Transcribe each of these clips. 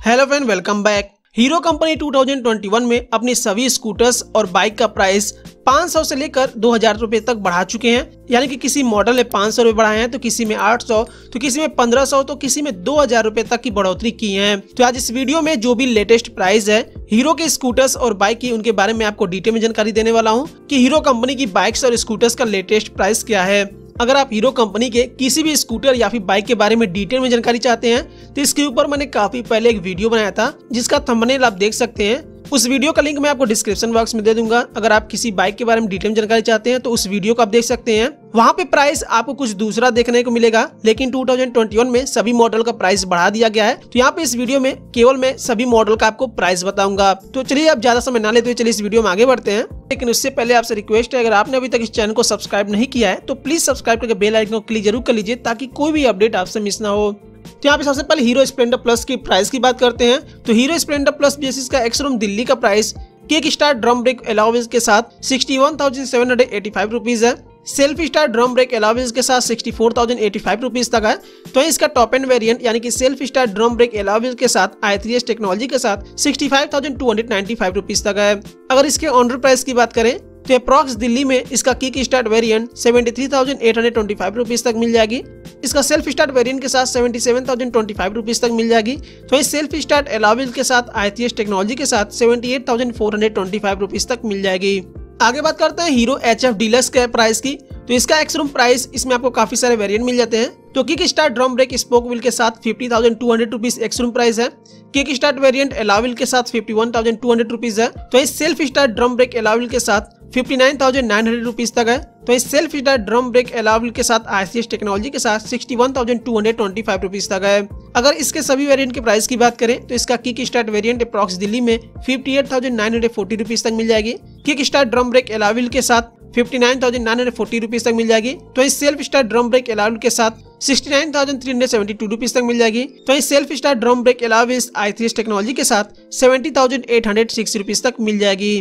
Hello friend welcome back Hero company 2021 में अपनी सभी स्कूटर्स और बाइक का प्राइस 500 से लेकर 2000 रुपए तक बढ़ा चुके हैं। यानी कि किसी मॉडल में 500 रुपए बढ़ाए हैं तो किसी में 800 तो किसी में 1500 तो किसी में 2000 रुपए तक की बढ़ोतरी की है। तो आज इस वीडियो में जो भी लेटेस्ट प्राइस है हीरो के स्कूटर्स और बाइक की, उनके बारे में आपको डिटेल में जानकारी देने वाला हूँ की हीरो कंपनी की बाइक्स और स्कूटर्स का लेटेस्ट प्राइस क्या है। अगर आप हीरो कंपनी के किसी भी स्कूटर या फिर बाइक के बारे में डिटेल में जानकारी चाहते हैं तो इसके ऊपर मैंने काफ़ी पहले एक वीडियो बनाया था, जिसका थंबनेल आप देख सकते हैं। उस वीडियो का लिंक मैं आपको डिस्क्रिप्शन बॉक्स में दे दूँगा। अगर आप किसी बाइक के बारे में डिटेल जानकारी चाहते हैं तो उस वीडियो को आप देख सकते हैं। वहाँ पे प्राइस आपको कुछ दूसरा देखने को मिलेगा, लेकिन 2021 में सभी मॉडल का प्राइस बढ़ा दिया गया है। तो यहाँ पे इस वीडियो में केवल मैं सभी मॉडल का आपको प्राइस बताऊँगा। तो चलिए आप ज़्यादा समय ना लेते हुए चलिए इस वीडियो में आगे बढ़ते हैं। लेकिन उससे पहले आपसे रिक्वेस्ट है, अगर आपने अभी तक इस चैनल को सब्सक्राइब नहीं किया है तो प्लीज़ सब्सक्राइब करके बेल आइकन को क्लिक ज़रूर कर लीजिए, ताकि कोई भी अपडेट आपसे मिस ना हो। तो यहाँ पे सबसे पहले हीरो स्प्लेंडर प्लस की प्राइस की बात करते हैं। तो हीरो स्प्लेंडर प्लस बेसिस का एक्सरूम दिल्ली का price kick start drum brake alloys के साथ sixty one thousand hundred eighty five rupees है। Self start drum brake alloys के साथ sixty four thousand five rupees तक है। तो इसका टॉप एंड वेरिएंट यानी कि self start drum brake alloys के साथ आई थ्री एस टेक्नोलॉजी के साथ sixty five thousand two hundred ninety five rupees तक है। अगर इसके ऑनर प्राइस की बात करें तो अप्रॉक्स दिल्ली में इसका kick start variant seventy three thousand eight hundred twenty five rupees तक मिल जाएगी। इसका सेल्फ स्टार्ट वेरिएंट के साथ seventy seven thousand twenty five rupees तक मिल जाएगी। तो इस सेल्फ स्टार्ट अलाविल के साथ आईटीएस टेक्नोलॉजी के साथ seventy eight thousand four hundred twenty five rupees तक मिल जाएगी। आगे बात करते हैं हीरो एच एफ़ डीलक्स के प्राइस की। तो इसका एक्स रूम प्राइस इसमें आपको काफ़ी सारे वेरिएंट मिल जाते हैं। तो kick start drum brake spoke wheel के साथ fifty thousand two hundred rupees ex room price है। Kick start variant alloy wheel के साथ fifty one thousand two hundred rupees है। तो इस self start drum brake alloy wheel के साथ fifty nine thousand nine hundred rupees तक है। तो इस self start drum brake alloy wheel के साथ आई टेक्नोलॉजी के साथ sixty one thousand two hundred twenty five rupees तक है। अगर इसके सभी वेरिएंट के प्राइस की बात करें तो इसका kick start variant approx Delhi में fifty eight thousand nine hundred forty rupees तक मिल जाएगी। Kick start drum brake alloy wheel के साथ फिफ्टी नाइन फोर्टी तक मिल जाएगी। तो इस self start drum brake alloy wheel के साथ sixty nine thousand three hundred seventy two rupees तक मिल जाएगी। तो इस सेल्फ स्टार ड्रम ब्रेक अलाव आई थ्री टेक्नोलॉजी के साथ seventy thousand eight hundred six rupees तक मिल जाएगी।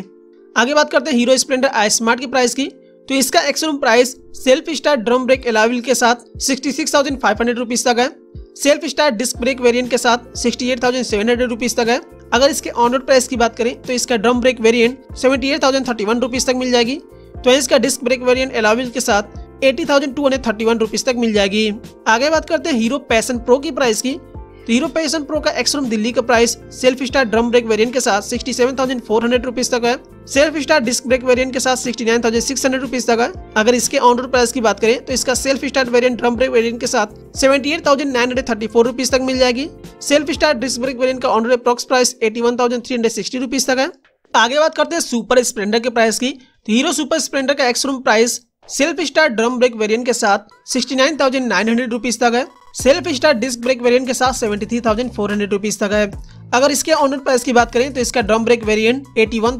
आगे बात करते हैं हीरो स्प्लेंडर आई स्मार्ट की प्राइस की। तो इसका ex room price self start drum brake alloy wheel के साथ sixty six thousand five hundred rupees तक है। Self start disc brake variant के साथ sixty eight thousand seven hundred rupees तक है। अगर इसके ऑनरोड प्राइस की बात करें तो इसका drum brake variant seventy eight thousand thirty one rupees तक मिल जाएगी। तो इसका डिस्क ब्रेक वेरिएंट एलाविल के साथ eighty thousand two hundred thirty one rupees तक मिल जाएगी। आगे बात करते हैं हीरो पैसन प्रो की प्राइस की। तो हीरो पैसन प्रो का एक्सरूम दिल्ली का price self start drum brake variant के साथ sixty seven thousand four hundred rupees तक है। Self start disc brake variant के साथ sixty nine thousand six hundred rupees तक है। अगर इसके ऑन रोड प्राइस की बात करें तो इसका self start variant drum brake variant के साथ seventy eight thousand nine hundred thirty four rupees तक मिल जाएगी। Self start disc brake variant का on road approx price eighty one thousand three hundred sixty rupees तक है। आगे बात करते हैं सुपर स्प्लेंडर के प्राइस की। तो हीरो सुपर स्प्लेंडर का ex room price self start drum brake variant के साथ sixty nine thousand nine hundred rupees तक है। Self start disc brake variant के साथ सेवेंटी थ्री रुपीज़ तक है। अगर इसके ऑनर प्राइस की बात करें तो इसका drum brake variant eighty one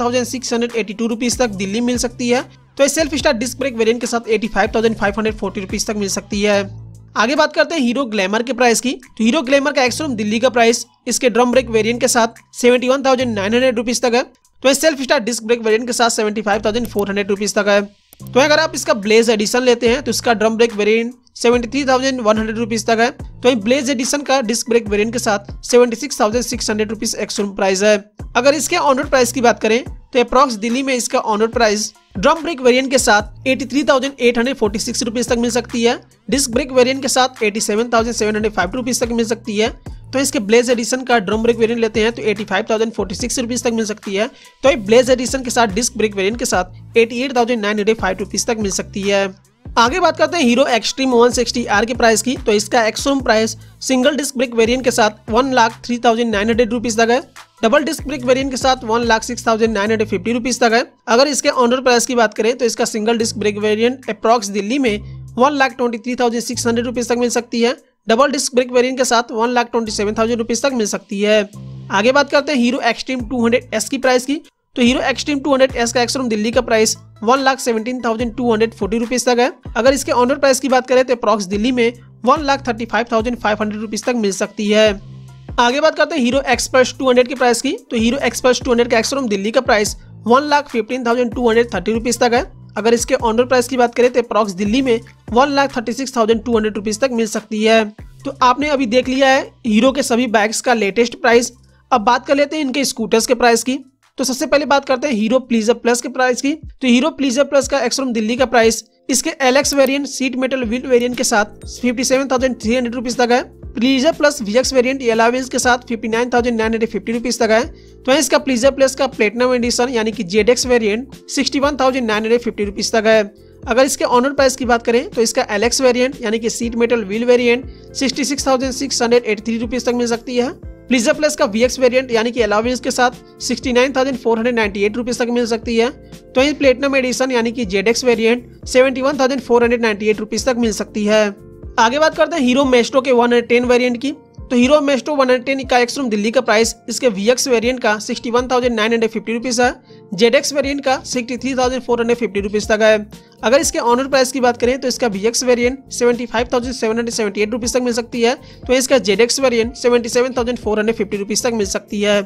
eighty two rupees तक दिल्ली मिल सकती है। तो इस self start disc brake variant के साथ eighty five thousand five hundred forty rupees तक मिल सकती है। आगे बात करते हैं हीरो ग्लैमर के प्राइस की। तो हीरो ग्लैमर का एक्सरूम दिल्ली का प्राइस इसके ड्रम ब्रेक वेरिएंट के साथ seventy one nine hundred rupees तक है। तो ये self start disc brake variant के साथ seventy five thousand four hundred rupees तक है। तो अगर आप इसका ब्लेज एडिशन लेते हैं तो इसका drum brake variant seventy three thousand one hundred rupees तक है। तो ब्लेज एडिशन का डिस्क ब्रेक वेरिएंट के साथ seventy six thousand six hundred rupees ex room price है। अगर इसके ऑनरोड प्राइस की बात करें तो अप्रॉक्स दिल्ली में इसका on road price drum brake variant के साथ eighty three thousand eight hundred forty six rupees तक मिल सकती है। डिस्क ब्रेक वेरिएंट के साथ eighty seven thousand seven hundred five rupees तक मिल सकती है। तो इसके ब्लेज एडिशन का ड्रम ब्रेक वेरिएंट लेते हैं तो eighty five thousand forty six rupees तक मिल सकती है। तो ब्लेज एडिशन के साथ डिस्क ब्रेक वेरिएंट के साथ eighty eight thousand nine hundred five rupees तक मिल सकती है। आगे बात करते हैं हीरो एक्सट्रीम 160 आर के प्राइस की। तो इसका ex room price single disc brake variant के साथ one lakh three thousand nine hundred rupees तक है। डबल डिस्क ब्रेक वेरिएंट के साथ one lakh six thousand nine hundred fifty rupees तक है। अगर इसके ऑनर प्राइस की बात करें तो इसका single disc brake variant approx Delhi में one lakh twenty three thousand six hundred rupees तक मिल सकती है। डबल डिस्क ब्रेक वेरिएंट के साथ one lakh twenty seven thousand rupees तक मिल सकती है। आगे बात करते हैं Hero Xtreme two hundred S की प्राइस की। तो Hero Xtreme two hundred S का एक्सट्रीम दिल्ली का price one lakh seventeen thousand two hundred forty rupees तक है। अगर इसके ऑनर प्राइस की बात करें तो अप्रॉक्स दिल्ली में one lakh thirty five thousand five hundred rupees तक मिल सकती है। आगे बात करते हैं हीरो एक्सप्रेस टू हंड्रेड की प्राइस की। तो हीरो एक्सप्रेस टू हंड्रेड का एक्सट्रीम दिल्ली का price one lakh fifteen thousand two hundred thirty rupees तक है। अगर इसके ऑनर प्राइस की बात करें तो अप्रॉक्स दिल्ली में one lakh thirty six thousand two hundred rupees तक मिल सकती है। तो आपने अभी देख लिया है हीरो के सभी बाइक्स का लेटेस्ट प्राइस अब बात कर लेते हैं इनके स्कूटर्स के प्राइस की। तो सबसे पहले बात करते हैं हीरो प्लीजर प्लस के प्राइस की। तो हीरो प्लीजर प्लस का एक्सरूम दिल्ली का प्राइस इसके LX variant sheet metal wheel variant के साथ fifty seven thousand three hundred rupees तक है। Pleasure Plus VX variant alloy wheels के साथ fifty nine thousand nine hundred fifty rupees तक है। तो इसका प्लीजर प्लस का प्लेटिनम एडिशन यानी कि ZX variant sixty one thousand nine hundred fifty rupees तक है। अगर इसके ऑनर प्राइस की बात करें तो इसका एलेक्स वेरिएंट यानी कि sheet metal wheel variant sixty six तक मिल सकती है। प्लीजर प्लस का वीएक्स वेरिएंट यानी कि अलावेंस के साथ sixty nine thousand four hundred ninety eight rupees तक मिल सकती है। तो इन प्लेटिनम एडिशन यानी कि ZX variant seventy one thousand four hundred ninety eight rupees तक मिल सकती है। आगे बात करते हैं हीरो मेस्ट्रो के वन टेन वेरियंट की। तो हीरो मेस्ट्रो वन टेन का एक्स रूम दिल्ली का प्राइस इसके वी एक्स वेरियंट का sixty one thousand nine hundred fifty rupees है। जेडेक्स वेरियंट का sixty three thousand four hundred fifty rupees तक है। अगर इसके ऑनर प्राइस की बात करें तो इसका V X variant seventy five तक मिल सकती है। तो इसका जेडेक्स वेरियंट सेवेंटी तक मिल सकती है।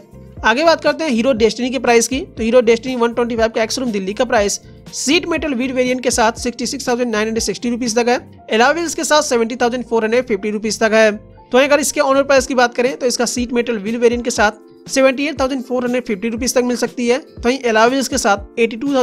आगे बात करते हैं हीरो डेस्टिनी के प्राइस की। तो हीरो डेस्टिनी 125 का एक्स रूम दिल्ली का price sheet metal wheel variant के साथ sixty six thousand nine hundred sixty rupees तक है। एलाविल्स के साथ seventy thousand four hundred fifty rupees तक है। तो अगर इसके ऑनर प्राइस की बात करें तो इसका सीट मेटल व्हील वेरिएंट के साथ सेवेंटी एट तक मिल सकती है। तो वहीं अलावेंस के साथ एटी टू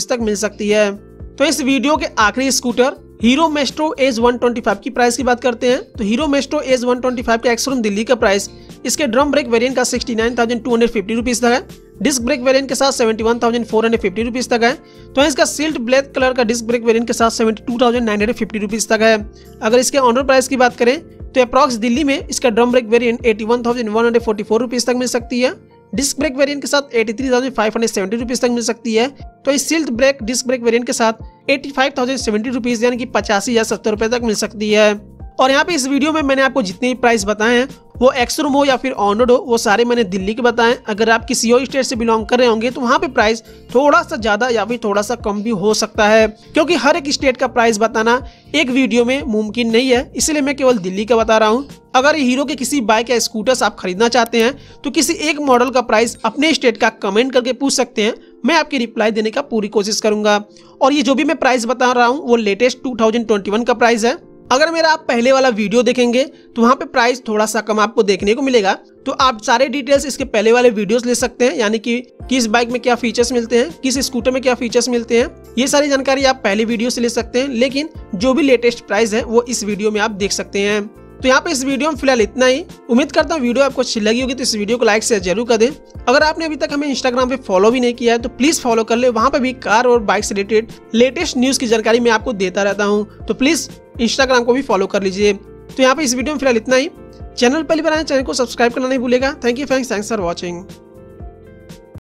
तक मिल सकती है। तो इस वीडियो के आखिरी स्कूटर हीरो मेस्ट्रो एज 125 की प्राइस की बात करते हैं। तो हीरो मेस्ट्रो एज 125 के एक्सरूम दिल्ली का प्राइस इसके ड्रम ब्रेक वेरिएंट का sixty nine thousand two hundred fifty rupees तक है। डिस्क ब्रेक वेरिएंट के साथ seventy one thousand four hundred fifty rupees तक है। तो इसका सिल्ट ब्लैक कलर का डिस्क ब्रेक वेरिएंट के साथ seventy two thousand nine hundred fifty rupees तक है। अगर इसके ऑनर प्राइस की बात करें तो अप्रॉक्स दिल्ली में इसका drum brake variant eighty one thousand one hundred forty four rupees तक मिल सकती है। डिस्क ब्रेक वेरियंट के साथ eighty three thousand five hundred seventy rupees तक मिल सकती है। तो इस सिल्ट ब्रेक, डिस्क ब्रेक वेरियंट के साथ eighty five thousand seventy rupees यानी कि पचासी हज़ार सत्तर रुपए तक मिल सकती है। और यहाँ पे इस वीडियो में मैंने आपको जितने भी प्राइस बताए हैं वो एक्सरूम हो या फिर ऑनर्ड हो, वो सारे मैंने दिल्ली के बताए। अगर आप किसी और स्टेट से बिलोंग कर रहे होंगे तो वहाँ पे प्राइस थोड़ा सा ज़्यादा या फिर थोड़ा सा कम भी हो सकता है। क्योंकि हर एक स्टेट का प्राइस बताना एक वीडियो में मुमकिन नहीं है, इसलिए मैं केवल दिल्ली का बता रहा हूँ। अगर हीरो के किसी बाइक या स्कूटर्स आप खरीदना चाहते हैं तो किसी एक मॉडल का प्राइस अपने स्टेट का कमेंट करके पूछ सकते हैं। मैं आपकी रिप्लाई देने का पूरी कोशिश करूँगा। और ये जो भी मैं प्राइस बता रहा हूँ, वो लेटेस्ट 2021 का प्राइस है। अगर मेरा आप पहले वाला वीडियो देखेंगे तो वहाँ पे प्राइस थोड़ा सा कम आपको देखने को मिलेगा। तो आप सारे डिटेल्स इसके पहले वाले वीडियोस ले सकते हैं, यानी कि किस बाइक में क्या फीचर्स मिलते हैं, किस स्कूटर में क्या फीचर्स मिलते हैं, ये सारी जानकारी आप पहले वीडियो से ले सकते हैं, लेकिन जो भी लेटेस्ट प्राइस है, वो इस वीडियो में आप देख सकते हैं। तो यहाँ पे इस वीडियो में फ़िलहाल इतना ही। उम्मीद करता हूँ वीडियो आपको अच्छी लगी होगी तो इस वीडियो को लाइक शेयर ज़रूर कर दें। अगर आपने अभी तक हमें इंस्टाग्राम पे फॉलो भी नहीं किया है तो प्लीज़ फॉलो कर ले। वहाँ पे भी कार और बाइक से रिलेटेड लेटेस्ट न्यूज़ की जानकारी मैं आपको देता रहता हूँ। तो प्लीज़ इंस्टाग्राम को भी फॉलो कर लीजिए। तो यहाँ पे इस वीडियो में फ़िलहाल इतना ही। चैनल पहली बार आए चैनल को सब्सक्राइब करना नहीं भूलेगा। Thank you friends thanks for watching